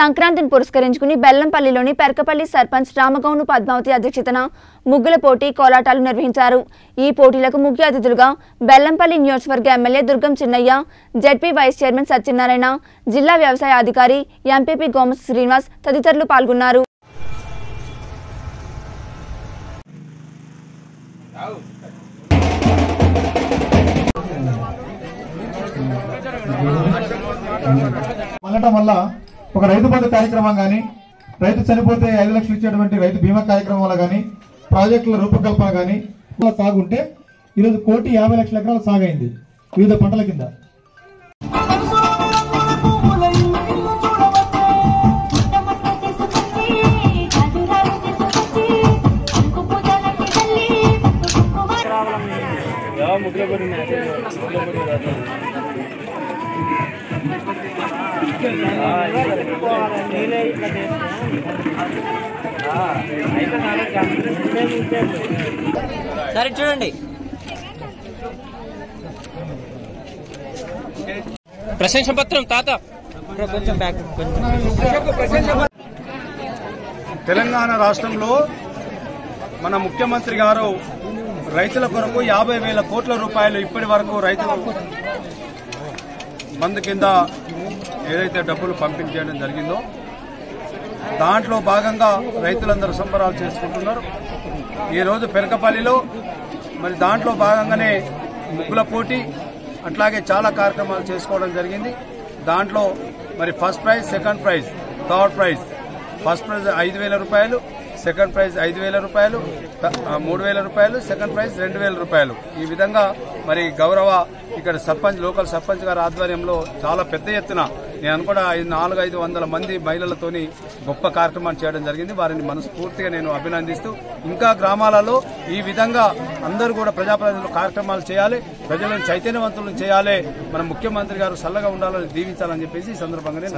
సంక్రాంతిని పురస్కరించుకుని బెల్లంపల్లిలోని పెరకపల్లి సర్పంచ్ రామగౌను పద్మావతి అధ్యక్షతన ముగ్గుల పోటీ కోలాటాలు నిర్వహించారు. ఈ పోటీలకు ముఖ్య అతిథులుగా బెల్లంపల్లి నియోజకవర్గ MLA Durgam Chinnaiah ZP vice chairman Satyanarayana జిల్లా వ్యవసాయ అధికారి ఎంపీపీ గోమస్ శ్రీనివాస్ తదితరులు పాల్గొన్నారు. మళ్ళటం వల్ల ఒక రైతు బంధు కార్యక్రమం కానీ రైతు చనిపోతే ఐదు లక్షలు ఇచ్చేటువంటి రైతు బీమా కార్యక్రమాలు కానీ ప్రాజెక్టుల రూపకల్పన కానీ ఇలా సాగుంటే ఈరోజు కోటి యాభై లక్షల ఎకరాల సాగైంది వివిధ పంటల కింద. సరే చూడండి. ప్రశంస పత్రం తాత. కొంచెం బ్యాక్ తెలంగాణ రాష్ట్రంలో మన ముఖ్యమంత్రి గారు రైతుల కొరకు యాభై వేల కోట్ల రూపాయలు ఇప్పటి వరకు రైతుల మందు కింద ఏదైతే డబ్బులు పంపించేయడం జరిగిందో దాంట్లో భాగంగా రైతులందరూ సంబరాలు చేసుకుంటున్నారు. ఈరోజు పెరకపల్లిలో మరి దాంట్లో భాగంగానే ముగ్గుల పోటీ అట్లాగే చాలా కార్యక్రమాలు చేసుకోవడం జరిగింది. దాంట్లో మరి first prize second prize third prize first prize ఐదు వేల రూపాయలు సెకండ్ ప్రైజ్ ఐదు వేల రూపాయలు మూడు వేల రూపాయలు సెకండ్ ప్రైజ్ రెండు వేల రూపాయలు. ఈ విధంగా మరి గౌరవ ఇక్కడ సర్పంచ్ లోకల్ సర్పంచ్ గారి ఆధ్వర్యంలో చాలా పెద్ద ఎత్తున నేను కూడా ఐదు నాలుగు ఐదు వందల మంది మహిళలతోని గొప్ప కార్యక్రమాన్ని చేయడం జరిగింది. వారిని మనస్ఫూర్తిగా నేను అభినందిస్తూ ఇంకా గ్రామాలలో ఈ విధంగా అందరూ కూడా ప్రజాప్రతినిధులు కార్యక్రమాలు చేయాలి ప్రజలను చైతన్యవంతులను చేయాలి మన ముఖ్యమంత్రి గారు చల్లగా ఉండాలని దీవించాలని చెప్పేసి ఈ సందర్భంగా నేను.